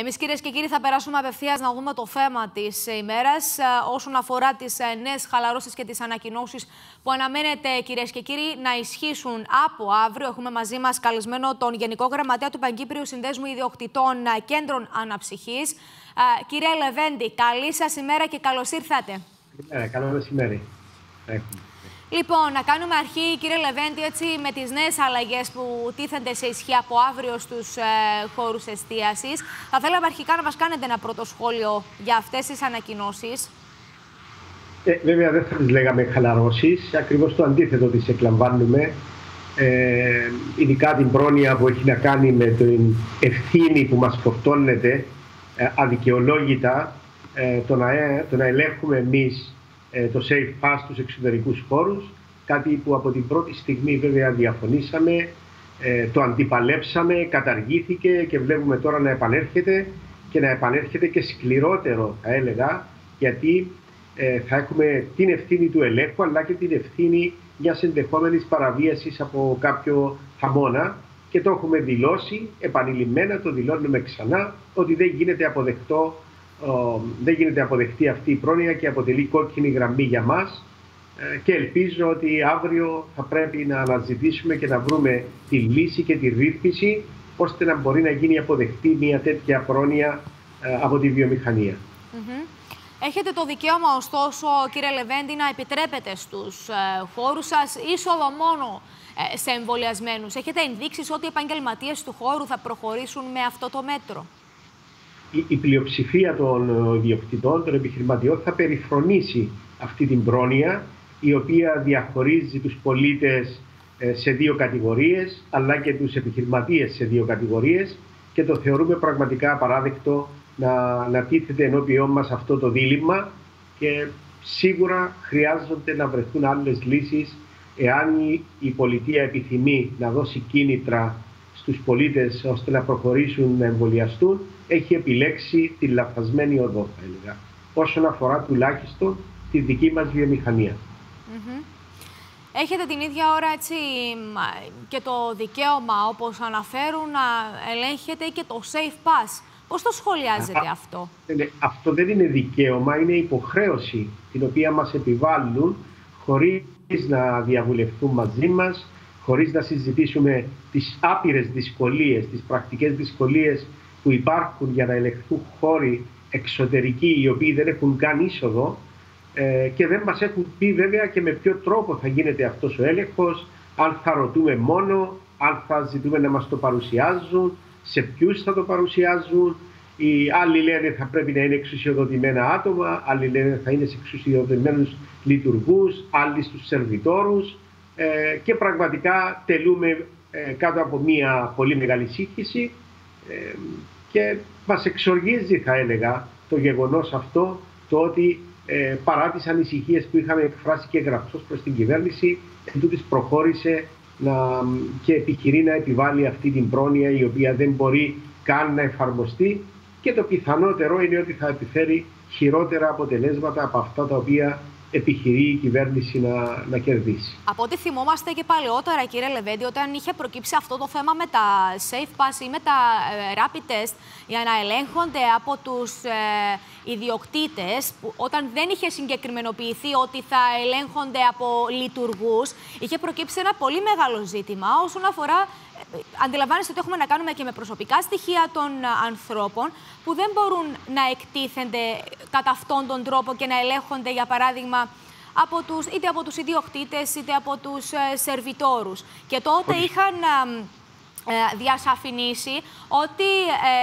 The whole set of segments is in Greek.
Εμείς, κυρίες και κύριοι, θα περάσουμε απευθείας να δούμε το θέμα της ημέρας όσον αφορά τις νέες χαλαρώσεις και τις ανακοινώσεις που αναμένεται, κυρίες και κύριοι, να ισχύσουν από αύριο. Έχουμε μαζί μας καλεσμένο τον Γενικό Γραμματέα του Παγκύπριου Συνδέσμου Ιδιοκτητών Κέντρων Αναψυχής. Κύριε Λεβέντη, καλή σας ημέρα και καλώς ήρθατε. Ε, καλό μεσημέρι. Λοιπόν, να κάνουμε αρχή, κύριε Λεβέντη, έτσι, με τις νέες αλλαγές που τίθενται σε ισχύ από αύριο στους ε, χώρους εστίασης. Θα θέλαμε αρχικά να μας κάνετε ένα πρώτο σχόλιο για αυτές τις ανακοινώσεις. Ε, βέβαια, δεν θα τις λέγαμε χαλαρώσεις. Ακριβώς το αντίθετο τις εκλαμβάνουμε. Ε, ειδικά την πρόνοια που έχει να κάνει με την ευθύνη που μας φορτώνεται ε, αδικαιολόγητα ε, το, να, ε, το να ελέγχουμε εμείς ε, το safe pass στους εξωτερικούς χώρους, κάτι που από την πρώτη στιγμή βέβαια διαφωνήσαμε, ε, το αντιπαλέψαμε, καταργήθηκε και βλέπουμε τώρα να επανέρχεται και να επανέρχεται και σκληρότερο θα έλεγα, γιατί ε, θα έχουμε την ευθύνη του ελέγχου αλλά και την ευθύνη μιας ενδεχόμενης παραβίασης από κάποιο θαμώνα και το έχουμε δηλώσει επανειλημμένα, το δηλώνουμε ξανά ότι δεν γίνεται αποδεκτό δεν γίνεται αποδεκτή αυτή η πρόνοια και αποτελεί κόκκινη γραμμή για μας ε, και ελπίζω ότι αύριο θα πρέπει να αναζητήσουμε και να βρούμε τη λύση και τη ρύθμιση ώστε να μπορεί να γίνει αποδεκτή μια τέτοια πρόνοια ε, από τη βιομηχανία. Έχετε το δικαίωμα, ωστόσο, κύριε Λεβέντη, να επιτρέπετε στους ε, χώρους σας είσοδο μόνο σε εμβολιασμένους. Έχετε ενδείξεις ότι οι επαγγελματίες του χώρου θα προχωρήσουν με αυτό το μέτρο; Η πλειοψηφία των ε, ιδιοκτητών, των επιχειρηματιών θα περιφρονήσει αυτή την πρόνοια η οποία διαχωρίζει τους πολίτες ε, σε δύο κατηγορίες αλλά και τους επιχειρηματίες σε δύο κατηγορίες και το θεωρούμε πραγματικά απαράδεκτο να, να τίθεται ενώπιόν μας αυτό το δίλημα και σίγουρα χρειάζονται να βρεθούν άλλες λύσεις εάν η πολιτεία επιθυμεί να δώσει κίνητρα στους πολίτες ώστε να προχωρήσουν να εμβολιαστούν έχει επιλέξει τη λαθασμένη οδό, θα έλεγα, όσον αφορά τουλάχιστον τη δική μας βιομηχανία. Έχετε την ίδια ώρα έτσι, και το δικαίωμα, όπως αναφέρουν, να ελέγχετε και το Safe Pass. Πώς το σχολιάζετε αυτό; Αυτό δεν είναι δικαίωμα, είναι υποχρέωση την οποία μας επιβάλλουν χωρίς να διαβουλευτούν μαζί μας, χωρίς να συζητήσουμε τις άπειρες δυσκολίες, τις πρακτικές δυσκολίες που υπάρχουν για να ελεγχθούν χώροι εξωτερικοί οι οποίοι δεν έχουν καν είσοδο ε, και δεν μας έχουν πει βέβαια και με ποιο τρόπο θα γίνεται αυτός ο έλεγχος, αν θα ρωτούμε μόνο, αν θα ζητούμε να μας το παρουσιάζουν, σε ποιους θα το παρουσιάζουν. Οι άλλοι λένε θα πρέπει να είναι εξουσιοδοτημένα άτομα, άλλοι λένε θα είναι σε εξουσιοδοτημένους λειτουργούς, άλλοι στους σερβιτόρους ε, και πραγματικά τελούμε ε, κάτω από μια πολύ μεγάλη σύγχυση και μας εξοργίζει θα έλεγα το γεγονός αυτό το ότι ε, παρά τις ανησυχίες που είχαμε εκφράσει και γραφτός προς την κυβέρνηση εντούτοις προχώρησε να, και επιχειρεί να επιβάλλει αυτή την πρόνοια η οποία δεν μπορεί καν να εφαρμοστεί. Και το πιθανότερο είναι ότι θα επιφέρει χειρότερα αποτελέσματα από αυτά τα οποία επιχειρεί η κυβέρνηση να, να κερδίσει. Από ό,τι θυμόμαστε και παλαιότερα, κύριε Λεβέντη, όταν είχε προκύψει αυτό το θέμα με τα safe pass ή με τα ε, rapid test για να ελέγχονται από τους ε, ιδιοκτήτες, που, όταν δεν είχε συγκεκριμενοποιηθεί ότι θα ελέγχονται από λειτουργούς, είχε προκύψει ένα πολύ μεγάλο ζήτημα όσον αφορά αντιλαμβάνεστε ότι έχουμε να κάνουμε και με προσωπικά στοιχεία των ανθρώπων που δεν μπορούν να εκτίθενται κατά αυτόν τον τρόπο και να ελέγχονται, για παράδειγμα, από τους, είτε από τους ιδιοκτήτες είτε από τους ε, σερβιτόρους. Και τότε είχαν ε, διασαφηνίσει ότι ε,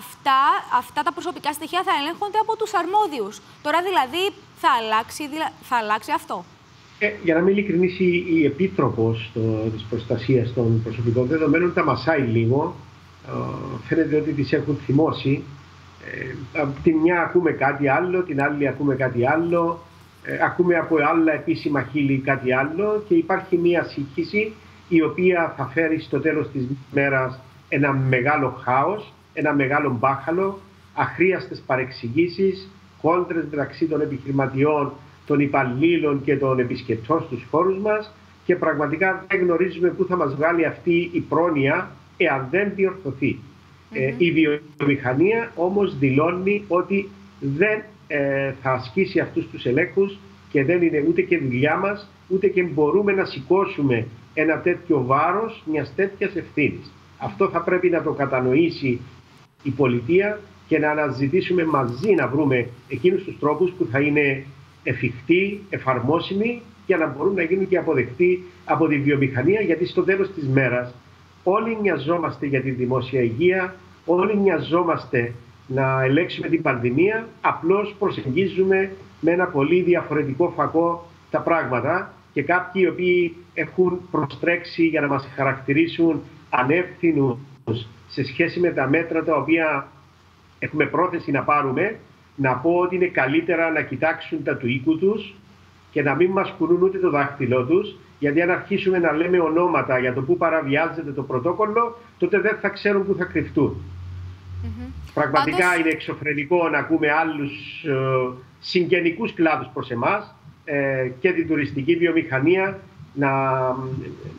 αυτά, αυτά τα προσωπικά στοιχεία θα ελέγχονται από τους αρμόδιους. Τώρα δηλαδή θα αλλάξει, θα αλλάξει αυτό. Ε, για να μην ειλικρινήσει η Επίτροπος της Προστασίας των Προσωπικών Δεδομένων τα μασάει λίγο. Ε, φαίνεται ότι τις έχουν θυμώσει. Ε, την μια ακούμε κάτι άλλο, την άλλη ακούμε κάτι άλλο. Ε, ακούμε από άλλα επίσημα χείλη κάτι άλλο και υπάρχει μια σύγχυση η οποία θα φέρει στο τέλος της μέρας ένα μεγάλο χάος, ένα μεγάλο μπάχαλο, αχρίαστες παρεξηγήσεις, κόντρες μεταξύ των επιχειρηματιών των υπαλλήλων και των επισκεπτών στους χώρους μας και πραγματικά δεν γνωρίζουμε πού θα μας βγάλει αυτή η πρόνοια εάν δεν διορθωθεί. Ε, η βιομηχανία όμως δηλώνει ότι δεν ε, θα ασκήσει αυτούς τους ελέγχους και δεν είναι ούτε και δουλειά μας, ούτε και μπορούμε να σηκώσουμε ένα τέτοιο βάρος μιας τέτοιας ευθύνης. Αυτό θα πρέπει να το κατανοήσει η πολιτεία και να αναζητήσουμε μαζί να βρούμε εκείνους τους τρόπους που θα είναι εφικτοί, εφαρμόσιμοι για να μπορούν να γίνουν και αποδεκτοί από τη βιομηχανία γιατί στο τέλος της μέρας όλοι νοιαζόμαστε για τη δημόσια υγεία, όλοι νοιαζόμαστε να ελέγξουμε την πανδημία, απλώς προσεγγίζουμε με ένα πολύ διαφορετικό φακό τα πράγματα και κάποιοι οι οποίοι έχουν προστρέξει για να μας χαρακτηρίσουν ανεύθυνους σε σχέση με τα μέτρα τα οποία έχουμε πρόθεση να πάρουμε, να πω ότι είναι καλύτερα να κοιτάξουν τα του οίκου τους και να μην μας κουνούν ούτε το δάχτυλό τους, γιατί αν αρχίσουμε να λέμε ονόματα για το που παραβιάζεται το πρωτόκολλο, τότε δεν θα ξέρουν πού θα κρυφτούν. Πραγματικά είναι εξωφρενικό να ακούμε άλλους ε, συγγενικούς κλάδους προς εμάς ε, και την τουριστική βιομηχανία να,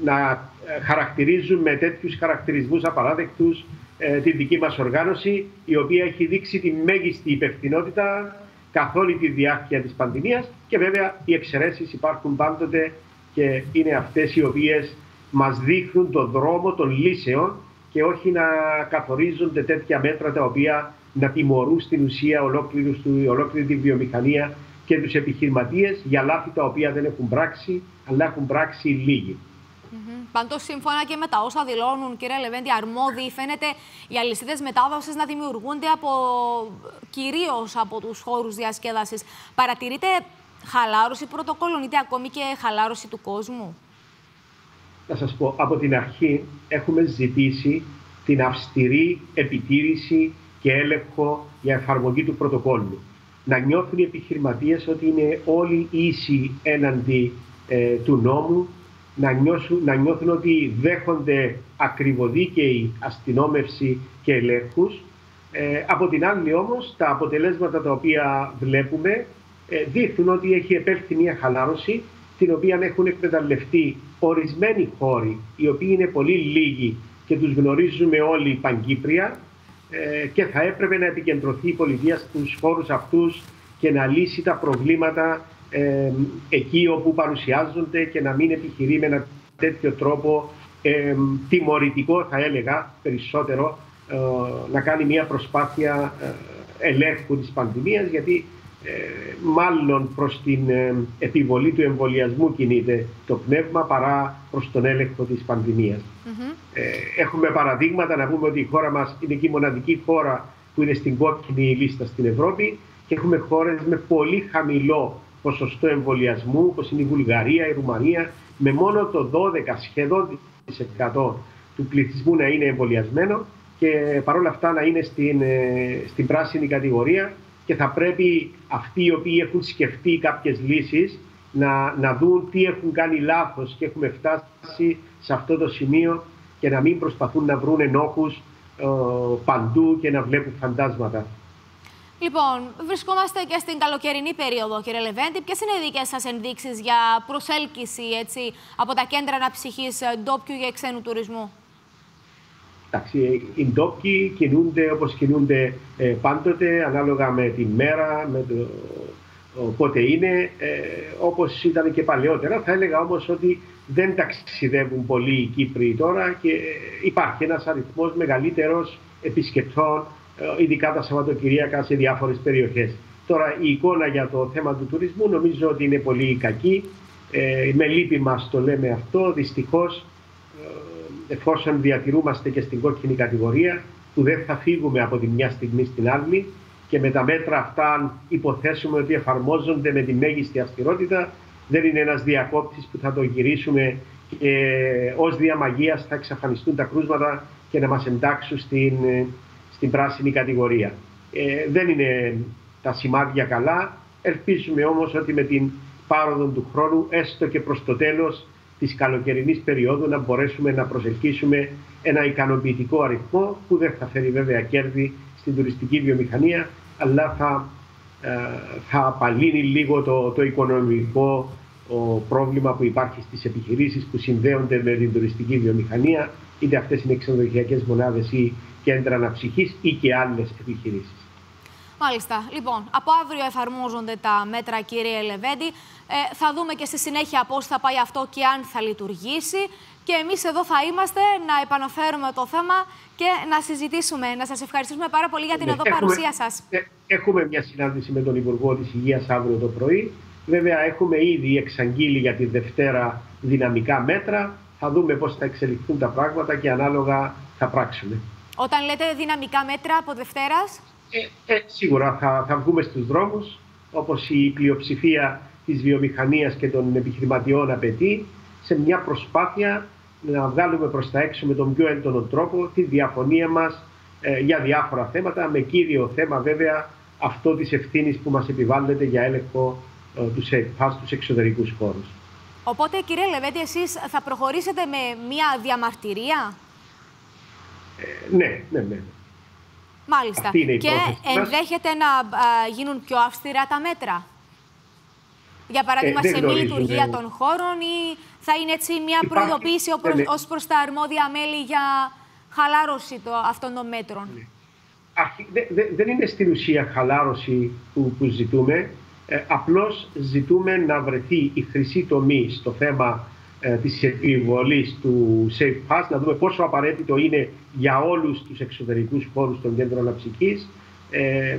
να χαρακτηρίζουν με τέτοιους χαρακτηρισμούς απαράδεκτους ε, τη δική μας οργάνωση η οποία έχει δείξει τη μέγιστη υπευθυνότητα καθ' όλη τη διάρκεια της πανδημίας. Και βέβαια οι εξαιρέσεις υπάρχουν πάντοτε και είναι αυτές οι οποίες μας δείχνουν τον δρόμο των λύσεων και όχι να καθορίζονται τέτοια μέτρα τα οποία να τιμωρούν στην ουσία ολόκληρη, ολόκληρη τη βιομηχανία και τους επιχειρηματίες για λάθη τα οποία δεν έχουν πράξει, αλλά έχουν πράξει λίγοι. Mm-hmm. Πάντως, σύμφωνα και με τα όσα δηλώνουν, κύριε Λεβέντη, αρμόδιοι, φαίνεται οι αλυσίδες μετάδοση να δημιουργούνται από κυρίως από τους χώρους διασκέδασης. Παρατηρείτε χαλάρωση πρωτοκόλλων, είτε ακόμη και χαλάρωση του κόσμου; Να σας πω, από την αρχή έχουμε ζητήσει την αυστηρή επιτήρηση και έλεγχο για εφαρμογή του πρωτοκόλλου. Να νιώθουν οι επιχειρηματίες ότι είναι όλοι ίσοι έναντι ε, του νόμου, να, νιώσουν, να νιώθουν ότι δέχονται ακριβοδίκαιη αστυνόμευση και ελέγχους. Ε, από την άλλη όμως, τα αποτελέσματα τα οποία βλέπουμε ε, δείχνουν ότι έχει επέλθει μια χαλάρωση την οποία έχουν εκμεταλλευτεί ορισμένοι χώροι, οι οποίοι είναι πολύ λίγοι και τους γνωρίζουμε όλοι παγκύπρια ε, και θα έπρεπε να επικεντρωθεί η πολιτεία στους χώρους αυτούς και να λύσει τα προβλήματα ε, εκεί όπου παρουσιάζονται και να μην επιχειρεί με ένα τέτοιο τρόπο ε, τιμωρητικό θα έλεγα περισσότερο ε, να κάνει μια προσπάθεια ελέγχου της πανδημίας γιατί μάλλον προς την επιβολή του εμβολιασμού κινείται το πνεύμα παρά προς τον έλεγχο της πανδημίας. έχουμε παραδείγματα να πούμε ότι η χώρα μας είναι και η μοναδική χώρα που είναι στην κόκκινη λίστα στην Ευρώπη και έχουμε χώρες με πολύ χαμηλό ποσοστό εμβολιασμού, όπως είναι η Βουλγαρία, η Ρουμανία, με μόνο το 12 σχεδόν του πληθυσμού να είναι εμβολιασμένο και παρόλα αυτά να είναι στην, ε, στην πράσινη κατηγορία και θα πρέπει αυτοί οι οποίοι έχουν σκεφτεί κάποιες λύσεις να, να δουν τι έχουν κάνει λάθος και έχουμε φτάσει σε αυτό το σημείο και να μην προσπαθούν να βρουν ενόχους ε, παντού και να βλέπουν φαντάσματα. Λοιπόν, βρισκόμαστε και στην καλοκαιρινή περίοδο, κύριε Λεβέντη. Ποιες είναι οι δικές σας ενδείξεις για προσέλκυση έτσι, από τα κέντρα αναψυχής ντόπιου για ξένου τουρισμού; Εντάξει, οι ντόπιοι κινούνται όπως κινούνται ε, πάντοτε, ανάλογα με τη μέρα, με το πότε είναι, ε, όπως ήταν και παλαιότερα. Θα έλεγα όμως ότι δεν ταξιδεύουν πολύ οι Κύπροι τώρα και υπάρχει ένας αριθμός μεγαλύτερος επισκεπτών ε, ειδικά τα Σαββατοκυριακά σε διάφορες περιοχές. Τώρα η εικόνα για το θέμα του τουρισμού νομίζω ότι είναι πολύ κακή. Ε, με λύπη μας το λέμε αυτό. Δυστυχώς, ε, εφόσον διατηρούμαστε και στην κόκκινη κατηγορία, που δεν θα φύγουμε από τη μια στιγμή στην άλλη και με τα μέτρα αυτά, αν υποθέσουμε ότι εφαρμόζονται με τη μέγιστη αυστηρότητα, δεν είναι ένας διακόπτης που θα το γυρίσουμε και ως διαμαγείας θα εξαφανιστούν τα κρούσματα και να μας εντάξουν στην στην πράσινη κατηγορία. Ε, δεν είναι τα σημάδια καλά. Ελπίζουμε όμως ότι με την πάροδο του χρόνου, έστω και προς το τέλος της καλοκαιρινής περίοδου, να μπορέσουμε να προσελκύσουμε ένα ικανοποιητικό αριθμό που δεν θα φέρει βέβαια κέρδη στην τουριστική βιομηχανία, αλλά θα, ε, θα απαλύνει λίγο το, το οικονομικό πρόβλημα που υπάρχει στις επιχειρήσεις που συνδέονται με την τουριστική βιομηχανία είτε αυτές είναι ξενοδοχειακές μονάδες ή κέντρα αναψυχής ή και άλλες επιχειρήσεις. Μάλιστα. Λοιπόν, από αύριο εφαρμόζονται τα μέτρα, κύριε Λεβέντη. Ε, θα δούμε και στη συνέχεια πώς θα πάει αυτό και αν θα λειτουργήσει. Και εμείς εδώ θα είμαστε να επαναφέρουμε το θέμα και να συζητήσουμε. Να σας ευχαριστήσουμε πάρα πολύ για την ναι, εδώ έχουμε, παρουσία σας. Ε, έχουμε μια συνάντηση με τον Υπουργό της Υγείας αύριο το πρωί. Βέβαια, έχουμε ήδη εξαγγείλει για τη Δευτέρα δυναμικά μέτρα. Θα δούμε πώς θα εξελιχθούν τα πράγματα και ανάλογα θα πράξουμε. Όταν λέτε δυναμικά μέτρα από Δευτέρας... Ε, ε, σίγουρα θα, θα βγούμε στους δρόμους, όπως η πλειοψηφία της βιομηχανίας και των επιχειρηματιών απαιτεί, σε μια προσπάθεια να βγάλουμε προς τα έξω με τον πιο έντονο τρόπο τη διαφωνία μας ε, για διάφορα θέματα, με κύριο θέμα βέβαια αυτό της ευθύνης που μας επιβάλλεται για έλεγχο ε, τους ΣΕΠΑ στους εξωτερικούς χώρους. Οπότε κύριε Λεβέντη, εσείς θα προχωρήσετε με μια διαμαρτυρία; Ε, ναι, ναι, ναι. Μάλιστα. και ενδέχεται να γίνουν πιο αυστηρά τα μέτρα. Για παράδειγμα, ε, σε μη λειτουργία ναι. των χώρων ή θα είναι έτσι μια Υπάρχει... προειδοποίηση ναι, ναι. ως προς τα αρμόδια μέλη για χαλάρωση το, αυτών των μέτρων; Ναι. δεν είναι στην ουσία χαλάρωση που, που ζητούμε. Ε, απλώς ζητούμε να βρεθεί η χρυσή τομή στο θέμα ε, της επιβολής του Safe Pass, να δούμε πόσο απαραίτητο είναι για όλους τους εξωτερικούς χώρους των κέντρων αναψυχής ε,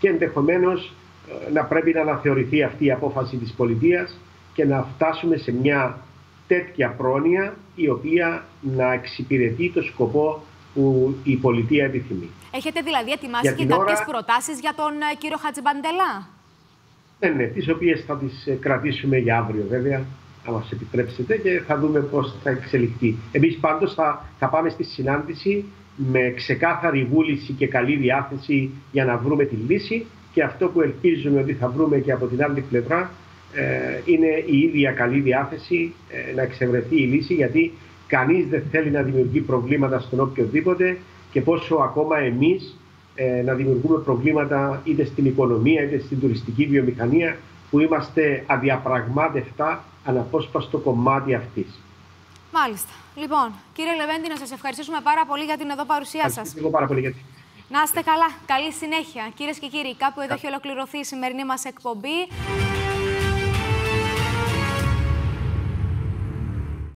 και ενδεχομένως ε, να πρέπει να αναθεωρηθεί αυτή η απόφαση της πολιτείας και να φτάσουμε σε μια τέτοια πρόνοια η οποία να εξυπηρετεί το σκοπό που η πολιτεία επιθυμεί. Έχετε δηλαδή ετοιμάσει και κάποιες προτάσεις για τον κύριο Χατζιμπαντελά. Ναι, ναι, τις οποίες θα τις κρατήσουμε για αύριο βέβαια θα μας επιτρέψετε και θα δούμε πώς θα εξελιχθεί. Εμείς πάντως θα, θα πάμε στη συνάντηση με ξεκάθαρη βούληση και καλή διάθεση για να βρούμε τη λύση και αυτό που ελπίζουμε ότι θα βρούμε και από την άλλη πλευρά ε, είναι η ίδια καλή διάθεση ε, να εξευρεθεί η λύση γιατί κανείς δεν θέλει να δημιουργεί προβλήματα στον οποιοδήποτε και πόσο ακόμα εμείς ε, να δημιουργούμε προβλήματα είτε στην οικονομία είτε στην τουριστική βιομηχανία που είμαστε αδιαπραγμάτευτα αναπόσπαστο κομμάτι αυτής. Μάλιστα. Λοιπόν, κύριε Λεβέντη, να σας ευχαριστήσουμε πάρα πολύ για την εδώ παρουσία σας. Εγώ πάρα πολύ γιατί. Να είστε καλά. Καλή συνέχεια. Κυρίες και κύριοι, κάπου εδώ έχει ολοκληρωθεί η σημερινή μας εκπομπή.